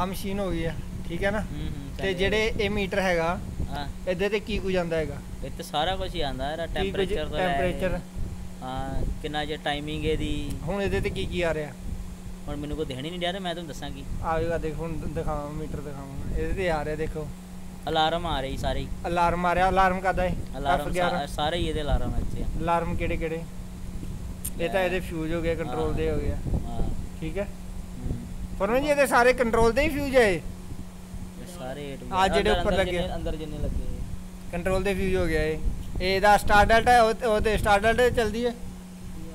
ਆ ਮਸ਼ੀਨ ਹੋ ਗਈ ਆ ਠੀਕ ਹੈ ਨਾ? ਤੇ ਜਿਹੜੇ ਇਹ ਮੀਟਰ ਹੈਗਾ ਹਾਂ। ਇਹਦੇ ਤੇ ਕੀ ਕੁਝ ਆਂਦਾ ਹੈਗਾ? ਇਹ ਤੇ ਸਾਰਾ ਕੁਝ ਹੀ ਆਂਦਾ ਇਹਦਾ ਕੀ ਟੈਂਪਰੇਚਰ ਤੋਂ ਕੇ- ਟੈਂਪਰੇਚਰ ਹਾਂ ਕਿੰਨਾ ਜੇ ਟਾਈਮਿੰਗ ਇਹਦੀ। ਹੁਣ ਇਹਦੇ ਤੇ ਕੀ ਕੀ ਆ ਰਿਹਾ? ਹੁਣ ਮੈਨੂੰ ਕੋਈ ਦਿਖਣ ਹੀ ਨਹੀਂ ਡਿਆ ਤੇ ਮੈਂ ਤੁਹਾਨੂੰ ਦੱਸਾਂਗੀ ਆਵੇਗਾ ਦੇਖੋ ਹੁਣ ਦਿਖਾਵਾਂ ਮੀਟਰ ਦਿਖਾਵਾਂ। ਇਹਦੇ ਤੇ ਆ ਰਿਹਾ ਦੇਖੋ। ਅਲਾਰਮ ਆ ਰਹੀ ਸਾਰੀ ਅਲਾਰਮ ਆ ਰਿਹਾ ਅਲਾਰਮ ਕਦਾ ਹੈ ਅਲਾਰਮ F11 ਸਾਰੇ ਹੀ ਇਹਦੇ ਅਲਾਰਮ ਇੱਥੇ। ਅਲਾਰਮ ਕਿਹੜੇ ਕਿਹੜੇ ਇਹ ਤਾਂ ਇਹਦੇ ਫਿਊਜ਼ ਹੋ ਗਿਆ ਕੰਟਰੋਲ ਦੇ ਹੋ ਗਿਆ ਹਾਂ। ਠੀਕ ਹੈ? ਹੂੰ। ਫਰਮਾਨ ਜੀ ਇਹਦੇ ਸਾਰੇ ਕੰਟਰੋਲ ਦੇ ਹੀ ਫਿਊਜ਼ ਹੈ ਇਹ? ਇਹ ਸਾਰੇ A to ਆਹ Z ਜਿਹੜੇ ਅੰਦਰ- ਉੱਪਰ ਅੰਦਰ ਲੱਗੇ। ਜਿੰਨੇ- ਅੰਦਰ ਜਿੰਨੇ ਲੱਗੇ ਕੰਟਰੋਲ ਦੇ ਫਿਊਜ਼ ਹੋ ਗਿਆ ਇਹ ਇਹਦਾ ਸਟਾਰ ਡੈਲਟਾ ਹੈ ਉਹ ਉਹ ਤੇ ਸਟਾਰ ਡੈਲਟਾ ਤੇ ਚੱਲਦੀ ਹੈ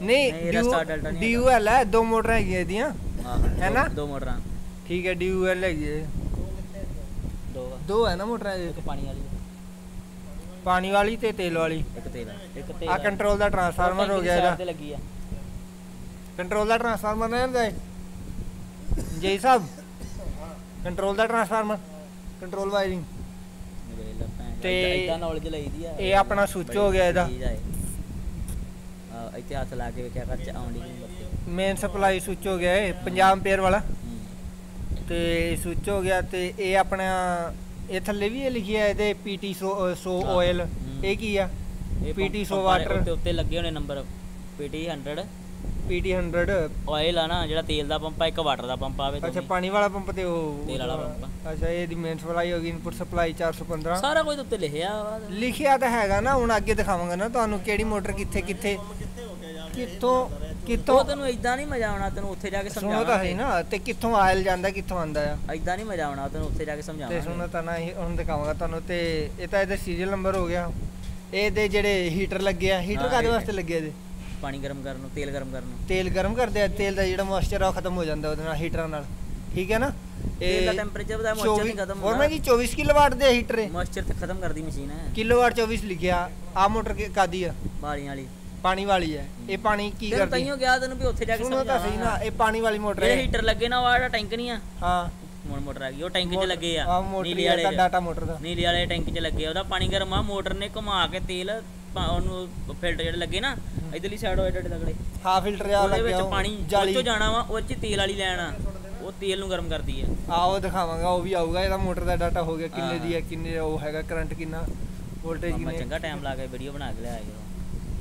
ਨਹੀਂ, ਨਹੀਂ ਇਹਦਾ star delta ਨਹੀਂ ਡੀਯੂਐਲ ਹੈ ਦੋ ਮੋਟਰਾਂ ਹੈਗੀਆਂ ਇਹਦੀਆਂ ਹਾਂ ਹੈ ਨਾ? ਦੋ ਮੋਟਰਾਂ ਠੀਕ ਹੈ ਡੀਯੂਐਲ ਹੈਗੀ ਹੈ ਦੋ ਆ। ਦੋ ਹੈ ਨਾ ਮੋਟਰਾਂ ਇਹਦੇ ਇੱਕ ਪਾਣੀ ਵਾਲੀ ਪਾਣੀ ਵਾਲੀ ਤੇ ਤੇਲ ਵਾਲੀ ਇੱਕ ਤੇਲ ਇੱਕ ਤੇਲ ਆ ਕੰਟਰੋਲ ਦਾ ਟਰਾਂਸਫਾਰਮਰ ਹੋ ਗਿਆ ਇਹਦਾ ਤੇ ਲੱਗੀ ਆ ਕੰਟਰੋਲ ਦਾ ਟਰਾਂਸਫਾਰਮਰ ਨਾ ਹੁੰਦਾ ਜੈ ਸਾਹਿਬ ਕੰਟਰੋਲ ਦਾ ਟਰਾਂਸਫਾਰਮਰ ਕੰਟਰੋਲ ਵਾਇਰਿੰਗ ਤੇ ਇਦਾਂ ਨੌਲੇਜ ਲਈਦੀ ਆ। ਇਹ ਆਪਣਾ switch ਹੋ ਗਿਆ ਇਹਦਾ। ਆ ਇੱਥੇ ਹੱਥ ਲਾ ਕੇ ਵੇਖਿਆ ਕਰ ਚ ਆਉਂਦੀ ਨਹੀਂ ਮੇਨ ਸਪਲਾਈ ਸੁੱਚ ਹੋ ਗਿਆ ਇਹ 50 ਐਂਪੀਅਰ ਵਾਲਾ। ਤੇ ਸੁੱਚ ਹੋ ਗਿਆ ਤੇ ਇਹ ਆਪਣਾ ਇਹ ਥੱਲੇ ਵੀ ਇਹ ਲਿਖਿਆ ਇਹਦੇ ਪੀਟੀ ਸੋ ਸੋ ਹਾਂ, ਆਇਲ ਹੂੰ। ਇਹ ਕੀ ਆ? ਪੰਪਾਂ ਦੇ water। ਉੱਤੇ ਉੱਤੇ ਲੱਗੇ ਹੋਣੇ ਨੰਬਰ। ਪੀਟੀ 100 ਪੀਟੀ 100 ਆਇਲ ਆ ਨਾ ਜਿਹੜਾ ਤੇਲ ਦਾ ਪੰਪ ਆ ਇੱਕ ਵਾਟਰ ਦਾ ਪੰਪ ਆਵੇ ਅੱਛਾ ਪਾਣੀ ਵਾਲਾ ਪੰਪ ਤੇ ਉਹ ਤੇਲ ਵਾਲਾ ਪੰਪ। ਅੱਛਾ ਇਹਦੀ ਮੇਨ ਸਪਲਾਈ ਹੋ ਗਈ ਇਨਪੁਟ ਸਪਲਾਈ 415 ਸਾਰਾ ਕੁਝ ਉੱਤੇ ਲਿਖਿਆ ਲਿਖਿਆ ਤਾਂ ਹੈਗਾ ਨਾ ਹੁਣ ਅੱਗੇ ਦਿਖਾਵਾਂਗਾ ਨਾ ਤੁਹਾਨੂੰ ਕਿਹੜੀ ਮੋਟਰ ਕਿੱਥੇ ਕਿੱਥੇ ਕਿੱਥੋਂ ਕਿੱਥੋਂ। ਤੈਨੂੰ ਇਦਾਂ ਨਹੀਂ ਮਜ਼ਾ ਆਉਣਾ ਤੈਨੂੰ ਉੱਥੇ ਜਾ ਕੇ ਸੁਣੋ ਸਮਝਾਉਣਾ ਤਾਂ ਹੈ ਨਾ ਤੇ ਕਿੱਥੋਂ ਆਇਲ ਜਾਂਦਾ ਕਿੱਥੋਂ ਆਂਦਾ ਆ। ਇਦਾਂ ਨਹੀਂ ਮਜ਼ਾ ਆਉਣਾ ਤੈਨੂੰ ਉੱਥੇ ਜਾ ਕੇ ਤੇ ਸਮਝਾਉਣਾ ਸੁਣੋ ਤਾਂ ਨਾ ਇਹ ਹੁਣ ਦਿਖਾਵਾਂਗਾ ਤੁਹਾਨੂੰ ਤੇ ਇਹ ਤਾਂ ਇਹਦਾ ਸੀਰੀਅਲ ਨੰਬਰ ਹੋ ਗਿਆ। ਇਹਦੇ ਜਿਹੜੇ ਹੀਟਰ ਲੱਗੇ ਆ ਹੀਟਰ ਕਾਦੇ ਵਾਸਤੇ ਲੱਗੇ ਇਹਦੇ? ਪਾਣੀ ਗਰਮ ਕਰਨ ਨੂੰ ਤੇਲ ਗਰਮ ਕਰਨ ਨੂੰ। ਤੇਲ ਗਰਮ ਕਰਦੇ ਆ ਤੇਲ ਦਾ ਜਿਹੜਾ ਮੋਇਸਚਰ ਆ ਉਹ ਖਤਮ ਹੋ ਜਾਂਦਾ ਉਹਦੇ ਨਾਲ ਹੀਟਰਾਂ ਨਾਲ। ਠੀਕ ਹੈ ਨਾ? ਤੇਲ ਦਾ ਟੈਂਪਰੇਚਰ ਵਧਾਇਆ ਮੋਇਸਚਰ ਨਹੀਂ ਖਤਮ ਹੋਰ ਮੈਂ ਜੀ 24 ਕਿਲੋਵਾਟ ਦੇ ਹੀਟਰ ਹੈ ਮੋਇਸਚਰ ਤੇ ਖਤਮ ਕਰਦੀ ਮਸ਼ੀਨ ਹੈ। ਕਿਲੋਵਾਟ 24 ਲਿਖਿਆ ਆ ਮੋਟਰ ਕਿ- ਕਾਦੀ ਆ? ਬਾਰੀਆਂ ਵਾਲੀ। ਪਾਣੀ ਵਾਲੀ ਹੈ। ਇਹ ਪਾਣੀ ਕੀ ਤੈਨੂੰ ਕਰਦੀ ਤਾਈਓ ਗਿਆ ਤੈਨੂੰ ਵੀ ਉੱਥੇ ਜਾ ਕੇ ਸੁਣੋ ਤਾਂ ਸਹੀ ਨਾ ਇਹ ਪਾਣੀ ਵਾਲੀ ਮੋਟਰ ਹੈ। ਹੀਟਰ ਲੱਗੇ ਨਾ ਆੜਾ ਟੈਂਕ ਨਹੀਂ ਆ। ਹਾਂ। ਮੋੜ ਮੋਟਰ ਆ ਗਈ ਉਹ ਟੈਂਕ 'ਚ ਲੱਗੇ ਆ। ਆ ਮੋਟਰ ਨੀਲੇ ਵਾਲੇ ਦਾ। ਡਾਟਾ ਮੋਟਰ ਦਾ। ਨੀਲੇ ਵਾਲੇ ਟੈਂਕ 'ਚ ਲੱਗੇ ਉਹਦਾ ਪਾਣੀ ਗਰਮ ਆ ਮੋਟਰ ਨੇ ਘੁਮਾ ਕੇ ਤੇਲ ਉਹਨੂੰ ਫਿਲਟਰ ਜਿਹੜੇ ਲੱਗੇ ਨਾ ਇਧਰਲੀ ਸਾਈਡ ਉਹ ਏਡੇ ਏਡੇ ਤਗੜੇ ਹਾਂ ਫਿਲਟਰ ਜਾ ਉਹਦੇ ਲੱਗਿਆ ਵਿੱਚ ਪਾਣੀ ਜਾਲੀ। ਉੱਚੋਂ ਜਾਣਾ ਵਾ ਉਹ 'ਚ ਤੇਲ ਵਾਲੀ ਲੈਣ ਆ। ਉਹ ਤੇਲ ਨੂੰ ਗਰਮ ਕਰਦੀ ਆ। ਆਓ ਦਿਖਾਵਾਂਗਾ ਉਹ ਵੀ ਆਊਗਾ ਇਹਦਾ ਮੋਟਰ ਦਾ ਡਾਟਾ ਹੋ ਗਿਆ ਕਿੰਨੇ। ਦੀ ਹੈ ਕਿੰਨੇ ਉਹ ਹੈਗਾ ਕਰੰਟ ਕਿੰਨਾ ਵੋਲਟੇਜ ਕਿੰਨੇ। ਚੰਗਾ ਟਾਈਮ ਲਾ ਕੇ ਵੀਡੀਓ ਬਣਾ ਕੇ ਲਿਆਇਆ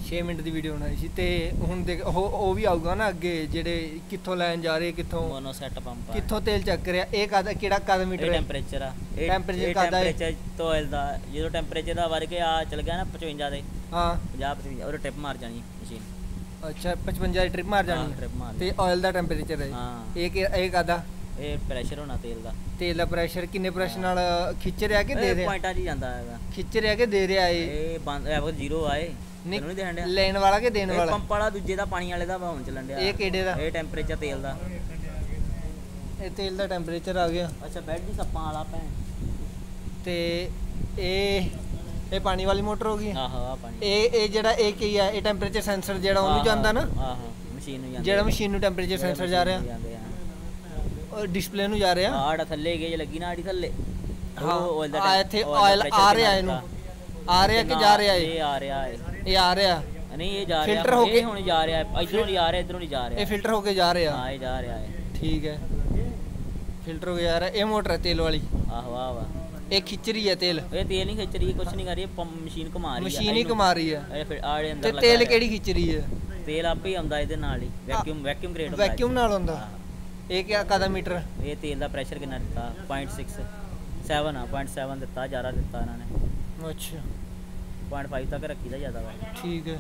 6 ਮਿੰਟ ਦੀ ਵੀਡੀਓ ਬਣਾਈ ਸੀ ਤੇ ਹੁਣ ਦੇਖ ਉਹ ਉਹ ਵੀ ਆਊਗਾ ਨਾ ਅੱਗੇ ਜਿਹੜੇ ਕਿੱਥੋਂ ਲੈਣ ਜਾ ਰਹੇ ਕਿੱਥੋਂ ਮੋਨੋ ਸੈੱਟ ਪੰਪ ਆ। ਕਿੱਥੋਂ ਤੇਲ ਚੱਕ ਰਿਹਾ ਇਹ ਕਾਦਾ ਕਿਹੜਾ ਕਾਦਾ ਮੀਟਰ ਹੈ? ਟੈਂਪਰੇਚਰ ਆ। ਇਹ ਕਾਹਦਾ ਹੈ? ਟੈਂਪਰੇਚਰ ਤੋਂ ਆਇਲ ਦਾ ਜਦੋਂ ਟੈਂਪਰੇਚਰ ਦਾ ਵਰ ਕੇ ਆ ਚਲ ਗਿਆ ਨਾ 55 ਦੇ ਹਾਂ। 50 55 ਉਹਦੇ ਟ੍ਰਿਪ ਮਾਰ ਜਾਣੀ ਮਸ਼ੀਨ ਅੱਛਾ 55 ਦੀ ਟ੍ਰਿਪ ਮਾਰ ਜਾਣੀ। ਤੇ ਆਇਲ ਦਾ ਟੈਂਪਰੇਚਰ ਹੈ। ਇਹ ਇਹ ਕਾਦਾ ਇਹ ਪ੍ਰੈਸ਼ਰ ਹੋਣਾ ਤੇਲ ਦਾ। ਤੇਲ ਦਾ ਪ੍ਰੈਸ਼ਰ ਕਿੰਨੇ ਪ੍ਰੈਸ਼ਰ ਨਾਲ ਖਿੱਚ ਰਿਹਾ ਕਿ ਦੇ ਰਿਹਾ? ਪੁਆਇੰਟਾਂ 'ਚ ਜਾਂਦਾ ਹੈਗਾ। ਖਿੱਚ ਰਿਹਾ ਕਿ ਦੇ ਰਿਹਾ ਇਹ? ਇਹ ਬੰਦ ਵਕਤ ਜ਼ੀਰੋ ਆਏ। ਨਹੀਂ ਦੇਣ ਡਿਆ? ਲੈਣ ਵਾਲਾ ਕਿ ਦੇਣ ਵਾਲਾ? ਪੰਪ ਵਾਲਾ ਦੂਜੇ ਦਾ ਪਾਣੀ ਵਾਲੇ ਦਾ ਭਾਵਨ ਚੱਲਣ ਡਿਆ ਇਹ ਕਿਹੜੇ ਦਾ? ਇਹ ਟੈਂਪਰੇਚਰ ਤੇਲ ਦਾ। ਇਹ ਤੇਲ ਦਾ ਟੈਂਪਰੇਚਰ ਆ ਗਿਆ। ਅੱਛਾ ਬੈੱਡ ਦੀ ਸੱਪਾਂ ਵਾਲਾ ਭੈਣ। ਤੇ ਇਹ ਇਹ ਪਾਣੀ ਵਾਲੀ ਮੋਟਰ ਹੋ ਗਈ? ਆਹੋ ਆ ਪਾਣੀ। ਇਹ ਇਹ ਜਿਹੜਾ ਇਹ ਕੀ ਆ? ਇਹ ਟੈਂਪਰੇਚਰ ਸੈਂਸਰ ਜਿਹੜਾ ਉਹਨੂੰ ਜਾਂਦਾ ਨਾ? ਆਹੋ ਮਸ਼ੀਨ ਨੂੰ ਜਾਂਦਾ ਜਿਹੜਾ ਮਸ਼ੀਨ ਨੂੰ ਟੈਂਪਰੇਚਰ ਸੈਂਸਰ ਜਾ ਰਿਹਾ। ਡਿਸਪਲੇ ਨੂੰ ਜਾ ਰਿਹਾ। ਆੜਾ ਥੱਲੇ ਗੇਜ ਲੱਗੀ ਨਾ ਆੜੀ ਥੱਲੇ। ਹਾਂ ਆ ਦਾ ਆਇਲ ਆ ਰਿਹਾ ਇਹਨੂੰ। ਆ ਰਿਹਾ ਕਿ ਜਾ ਰਿਹਾ ਇਹ? ਇਹ ਆ ਰਿਹਾ ਹੈ ਇਹ ਆ ਰਿਹਾ। ਨਹੀਂ ਇਹ ਜਾ ਰਿਹਾ। Filter ਹੋ ਕੇ- ਹੁਣ ਜਾ ਰਿਹਾ। ਇਧਰੋਂ ਨਹੀਂ ਜਾ ਰਿਹਾ ਇਧਰੋਂ ਨਹੀਂ ਜਾ ਰਿਹਾ। ਇਹ ਫਿਲਟਰ ਹੋ ਕੇ ਜਾ ਰਿਹਾ। ਹਾਂ ਇਹ ਜਾ ਰਿਹਾ ਹੈ ਠੀਕ ਹੈ। ਫਿਲਟਰ ਹੋ ਕੇ ਜਾ ਰਿਹਾ। ਇਹ ਮੋਟਰ ਹੈ ਤੇਲ ਵਾਲੀ। ਆਹੋ ਆ ਵਾ ਇਹ ਖਿੱਚ ਰਹੀ ਹੈ ਤੇਲ। ਇਹ ਤੇਲ ਨਹੀਂ ਖਿੱਚ ਰਹੀ ਕੁਝ ਨਹੀਂ ਕਰ ਰਹੀ ਪੰਪ ਮਸ਼ੀਨ ਘੁਮਾ ਰਹੀ ਹੈ ਮਸ਼ੀਨ ਹੀ ਘੁਮਾ ਰਹੀ ਹੈ। ਇਹ ਫਿਰ ਆੜੇ ਅੰਦਰ ਤੇ ਲੱਗਾ ਤੇਲ। ਕਿਹੜੀ ਖਿੱਚ ਰਹੀ ਹੈ? ਤੇਲ ਆਪੇ ਹੀ ਆਉਂਦਾ ਇਹਦੇ ਨਾਲ ਹੀ। ਵੈਕਿਊਮ ਵੈਕਿਊਮ ਕ੍ਰੀਏਟ ਹੁੰਦਾ ਵੈਕਿਊਮ ਨਾਲ ਹੁੰਦਾ। ਇਹ ਕਿਆ ਕਾਦਾ ਮੀਟਰ? ਇਹ ਤੇਲ ਦਾ ਪ੍ਰੈਸ਼ਰ ਕਿੰਨਾ ਦਿੱਤਾ? 0.6 7 ਆ 0.7 ਦਿੱਤਾ ਜ਼ਿਆਦਾ ਦਿੱਤਾ ਇਹਨਾਂ ਨੇ। ਅੱਛਾ। 0.5 ਤੱਕ ਰੱਖੀਦਾ ਜ਼ਿਆਦਾ ਵਾ। ਠੀਕ ਹੈ।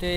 ਤੇ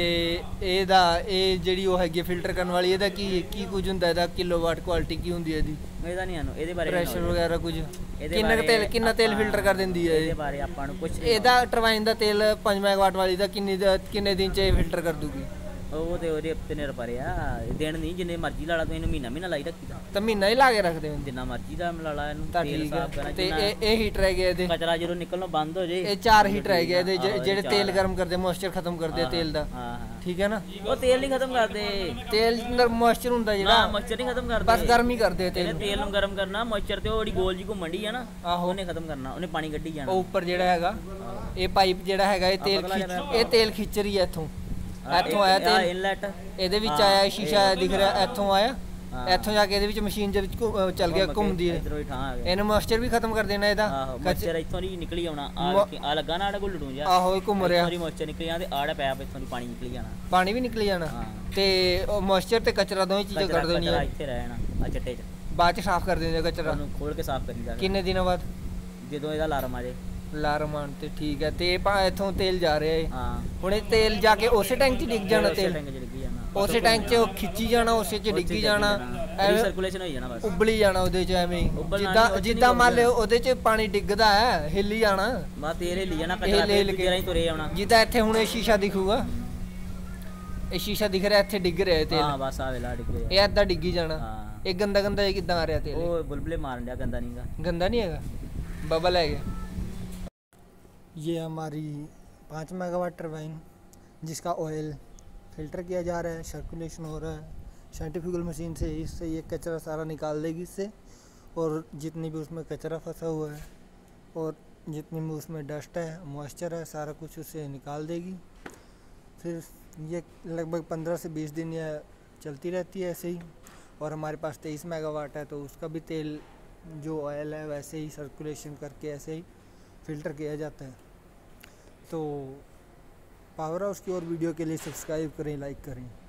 ਇਹਦਾ ਇਹ ਜਿਹੜੀ ਉਹ ਹੈਗੀ ਫਿਲਟਰ ਕਰਨ ਵਾਲੀ ਇਹਦਾ ਕੀ ਕੀ ਕੁਝ ਹੁੰਦਾ? ਇਹਦਾ ਕਿਲੋਵਾਟ ਕੁਆਲਿਟੀ ਕੀ ਹੁੰਦੀ ਹੈ ਇਹਦੀ? ਇਹਦਾ ਨਹੀਂ ਆਨੂੰ ਇਹਦੇ ਬਾਰੇ ਪ੍ਰੈਸ਼ਰ। ਵਗੈਰਾ ਕੁਝ? ਕਿੰਨਾ ਤੇਲ ਕਿੰਨਾ ਤੇਲ ਫਿਲਟਰ ਕਰ ਦਿੰਦੀ ਹੈ ਇਹਦੇ ਇਹ ਬਾਰੇ ਆਪਾਂ ਨੂੰ ਕੁਝ ਇਹਦਾ ਟਰਬਾਈਨ ਦਾ ਤੇਲ 5 ਮੈਗਾਵਾਟ ਵਾਲੀ ਦਾ ਕਿੰਨੀ ਕਿੰਨੇ ਦਿਨ ਚ ਇਹ ਫਿਲਟਰ ਕਰ ਦੂਗੀ? ਉਹ ਤੇ ਉਹਦੇ ਉੱਤੇ ਨਿਰਭਰ ਆ। ਦਿਨ ਨਹੀਂ ਜਿੰਨੇ ਮਰਜ਼ੀ ਲਾ ਲਾ ਤੂੰ ਇਹਨੂੰ ਮਹੀਨਾ ਮਹੀਨਾ ਲਾਈ ਰੱਖੀਦਾ ਤਾਂ ਮਹੀਨਾ ਹੀ ਲਾ ਕੇ ਰੱਖਦੇ ਹੋ। ਜਿੰਨਾ ਮਰਜ਼ੀ ਦਾ ਲਾ ਲਾ ਇਹਨੂੰ ਤਾਂ ਤੇਲ ਠੀਕ ਸਾਫ਼ ਕਰਨਾ ਹੈ ਤੇ ਜਿੰਨਾ ਇਹ ਇਹ ਹੀਟਰ ਹੈਗੇ ਇਹਦੇ। ਕਚਰਾ ਜਦੋਂ ਨਿਕਲਣੋਂ ਬੰਦ ਹੋ ਜੇ। ਇਹ ਚਾਰ ਹੀਟਰ ਹੈਗੇ ਇਹਦੇ ਆਹੋ, ਜ- ਇਹ ਜਿਹੜੇ ਤੇਲ। ਗਰਮ ਕਰਦੇ ਮੋਇਸਚਰ ਖਤਮ ਕਰਦੇ ਆ ਤੇਲ ਦਾ। ਹਾਂ ਹਾਂ। ਠੀਕ ਹੈ ਨਾ? ਉਹ ਤੇਲ ਨਹੀਂ ਖਤਮ ਕਰਦੇ। ਤੇਲ ਅੰਦਰ ਮੋਇਸਚਰ ਹੁੰਦਾ ਨਾ ਜਿਹੜਾ ਮੋਇਸਚਰ ਨਹੀਂ ਖਤਮ ਕਰਦੇ। ਬਸ ਗਰਮ ਹੀ ਕਰਦੇ ਆ ਇਹਨੇ ਤੇਲ ਤੇਲ ਨੂੰ ਗਰਮ ਕਰਨਾ ਮੋਇਸਚਰ ਤੇ ਉਹ ਜਿਹੜੀ ਗੋਲ ਜੀ ਘੁੰਮਣ ਆ ਨਾ ਆਹੋ। ਉਹਨੇ ਖਤਮ ਕਰਨਾ ਉਹਨੇ ਪਾਣੀ ਕੱਢੀ ਜਾਣਾ। ਉਹ ਉੱਪਰ ਜਿਹੜਾ ਹੈਗਾ ਇਹ ਪਾਈਪ ਜਿਹੜਾ ਹੈਗਾ ਇਹ ਤੇਲ ਖਿੱਚ ਇਹ ਤੇਲ ਖਿੱਚ ਰਹੀ ਹੈ ਇੱਥੋਂ। ਇੱਥੋਂ ਆਇਆ ਤੇਲ ਇਨਲੈਟ ਇਹਦੇ ਵਿੱਚ ਆਇਆ ਸ਼ੀਸ਼ਾ ਦਿਖ ਰਿਹਾ ਇੱਥੋਂ ਆਇਆ। ਇੱਥੋਂ ਜਾ ਕੇ ਇਹਦੇ ਵਿੱਚ ਮਸ਼ੀਨ ਦੇ ਵਿੱਚ ਚੱਲ ਗਿਆ ਘੁੰਮਦੀ ਹੈ ਇਹਨੇ ਮੋਇਸਚਰ ਵੀ ਖਤਮ ਕਰ ਦੇਣਾ ਇਹਦਾ। ਮੋਇਸਚਰ ਇੱਥੋਂ ਦੀ ਨਿਕਲੀ ਆਉਣਾ ਆ ਲੱਗਾ ਨਾ ਆੜਾ ਗੁੱਲੜੂ ਜਿਹਾ। ਆਹੋ ਇਹ ਘੁੰਮ ਰਿਹਾ। ਦੀ ਮੋਇਸਚਰ ਨਿਕਲੀ ਜਾਂਦੇ ਆੜਾ ਪੈਪ ਇੱਥੋਂ ਦੀ ਪਾਣੀ ਨਿਕਲੀ ਜਾਣਾ। ਪਾਣੀ ਵੀ ਨਿਕਲ ਜਾਣਾ। ਤੇ ਉਹ ਮੋਇਸਚਰ ਤੇ ਕਚਰਾ ਦੋਵੇਂ ਚੀਜ਼ਾਂ ਕੱਢ ਦੇਣੀਆਂ। ਇੱਥੇ ਰਹਿਣਾ ਆ ਚੱਟੇ ਚ। ਬਾਅਦ ਚ ਸਾਫ਼ ਕਰ ਦਿੰਦੇ ਕਚਰਾ। ਉਹਨੂੰ ਖੋਲ ਕੇ ਸਾਫ਼ ਕਰੀ ਜਾ ਕਿੰਨੇ ਦਿਨਾਂ ਬਾਅਦ? ਜਦੋਂ ਇਹਦਾ ਅਲਾਰਮ ਆ ਜੇ ਲਾਰਮਾਨ ਤੇ ਠੀਕ ਹੈ ਤੇ ਪਾ ਇਥੋਂ ਤੇਲ ਜਾ ਰਿਹਾ ਏ। ਹਾਂ। ਹੁਣ ਇਹ ਤੇਲ ਜਾ ਕੇ ਉਸੇ ਟੈਂਕ 'ਚ ਡਿੱਗ ਜਾਣਾ ਤੇਲ। ਉਸੇ ਟੈਂਕ 'ਚ ਖਿੱਚੀ ਜਾਣਾ ਉਸੇ 'ਚ ਡਿੱਗੀ ਜਾਣਾ। ਉਬਲੀ ਜਾਣਾ ਉਹਦੇ 'ਚ ਐਵੇਂ। ਜਿੱਦਾਂ ਜਿੱਦਾਂ ਮੰਨ ਲਓ ਉਹਦੇ 'ਚ ਪਾਣੀ ਡਿੱਗਦਾ ਹੈ ਹਿੱਲੀ ਜਾਣਾ। ਮਾ ਤੇਲ ਹਿੱਲੀ ਜਾਣਾ ਕੱਟਾ ਤੇਲ ਹੀ ਤੁਰੇ ਆਉਣਾ। ਜਿੱਦਾਂ ਇੱਥੇ ਹੁਣ ਇਹ ਸ਼ੀਸ਼ਾ ਦਿਖੂਗਾ। ਇਹ ਸ਼ੀਸ਼ਾ ਦਿਖ ਰਿਹਾ ਇੱਥੇ ਡਿੱਗ ਰਿਹਾ ਤੇਲ। ਹਾਂ ਬਸ ਆ ਵੇਲਾ ਡਿੱਗ ਰਿਹਾ। ਇਹ ਐਦਾਂ ਡਿੱਗੀ ਜਾਣਾ। ਇਹ ਗੰਦਾ ਗੰਦਾ ਇਹ ਕਿੱਦਾਂ ਆ ਰਿਹਾ ਤੇਲ? ਉਹ ਬੁਲਬਲੇ ਮਾਰਨ ਡਿਆ ਗੰਦਾ ਨਹੀਂਗਾ ਗੰਦਾ ਨਹੀਂ ਹੈਗਾ। ਬਬਲ ਹੈਗਾ ये हमारी पाँच मेगावाट टरबाइन, जिसका ऑयल फ़िल्टर किया जा रहा है सर्कुलेशन हो रहा है साइंटिफिकल मशीन से इससे ये कचरा सारा निकाल देगी इससे, और जितनी भी उसमें कचरा फंसा हुआ है, और जितनी भी उसमें डस्ट है मॉइस्चर है, सारा कुछ उससे निकाल देगी। फिर ये लगभग पंद्रह से बीस दिन यह चलती रहती है ऐसे ही, और हमारे पास तेईस मेगावाट है तो उसका भी तेल, जो ऑयल है, वैसे ही सर्कुलेशन करके ऐसे ही फ़िल्टर किया जाता है तो पावर हाउस की और वीडियो के लिए सब्सक्राइब करें लाइक करें